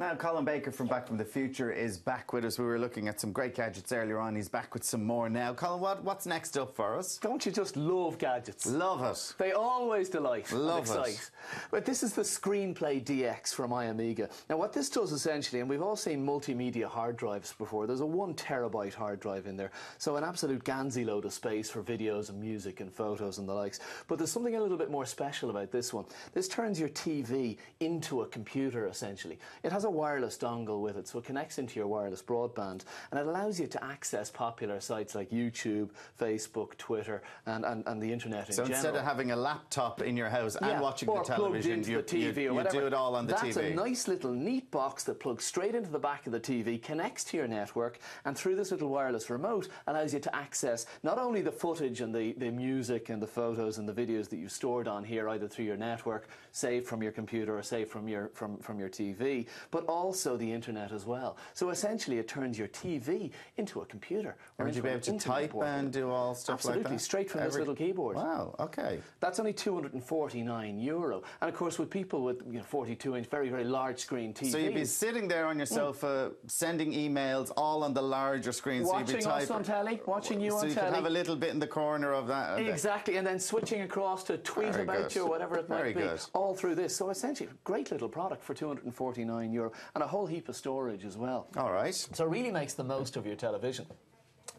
Now, Colin Baker from Back from the Future is back with us. We were looking at some great gadgets earlier on. He's back with some more now. Colin, what, what's next up for us? Don't you just love gadgets? Love us. They always delight Love excite. But this is the Screenplay DX from Iomega. Now, what this does essentially, and we've all seen multimedia hard drives before, there's a one terabyte hard drive in there. So, an absolute Gansy load of space for videos and music and photos and the likes. But there's something a little bit more special about this one. This turns your TV into a computer essentially. It has a wireless dongle with it, so it connects into your wireless broadband and it allows you to access popular sites like YouTube, Facebook, Twitter, and, and, and the internet in So general. instead of having a laptop in your house and Yeah, watching or the television, you, the TV you, or you whatever. do it all on the That's TV. a nice little neat box that plugs straight into the back of the TV, connects to your network, and through this little wireless remote allows you to access not only the footage and the, the music and the photos and the videos that you've stored on here, either through your network, saved from your computer or saved from your from, from your TV, but also the internet as well. So essentially, it turns your TV into a computer. or Would you be able to type portal. and do all stuff Absolutely, like that? straight from this little keyboard. Wow, okay. That's only 249 euro. And of course, with people with you know, 42 inch, very, very large screen TVs. So you'd be sitting there on your hmm. sofa, sending emails, all on the larger screen. so you'd watching be us on telly, watching you so on you telly. could have a little bit in the corner of that. Exactly, and then switching across to tweet Very about good. you or whatever it might Very be, good. all through this. So essentially, great little product for 249 euro and a whole heap of storage as well. All right. So it really makes the most of your television.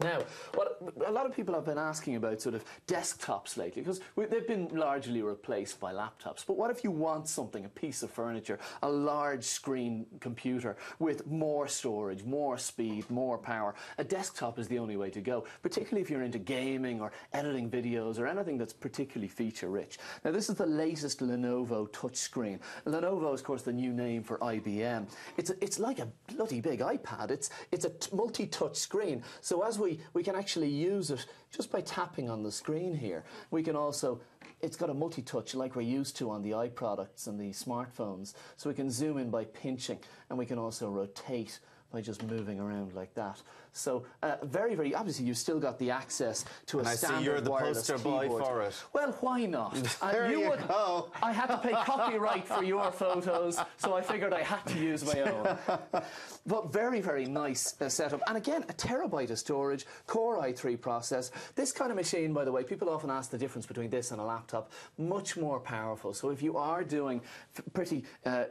Now, what a lot of people have been asking about sort of desktops lately, because they've been largely replaced by laptops. But what if you want something, a piece of furniture, a large screen computer with more storage, more speed, more power? A desktop is the only way to go, particularly if you're into gaming or editing videos or anything that's particularly feature rich. Now, this is the latest Lenovo touchscreen. Lenovo is, of course, the new name for IBM. It's, a, it's like a bloody big iPad. It's, it's a t- multi-touch screen. So as we, we can actually use it just by tapping on the screen here. We can also, it's got a multi-touch like we're used to on the iProducts and the smartphones. So we can zoom in by pinching and we can also rotate by just moving around like that. So uh, very, very obviously you've still got the access to And a I see standard you're the wireless poster boy keyboard. for it. Well, why not? And There you would- go. I had to pay copyright for your photos, so I figured I had to use my own. But very, very nice uh, setup. And again, a terabyte of storage, Core i3 process. This kind of machine, by the way, people often ask the difference between this and a laptop. Much more powerful. So if you are doing f- pretty uh,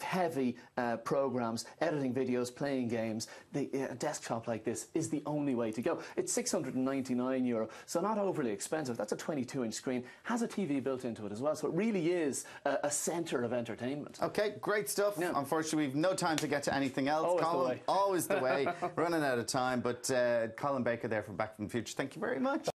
heavy uh, programs, editing videos, playing games, the uh, desktop like this is the only way to go. It's 699 euro, so not overly expensive. That's a 22 inch screen, has a TV built into it as well. So it really is a, a centre of entertainment. Okay, great stuff. Yeah. Unfortunately, we've no time to get to anything else. Always the way. always the way. Running out of time. But uh, Colin Baker there from Back from the Future, thank you very much.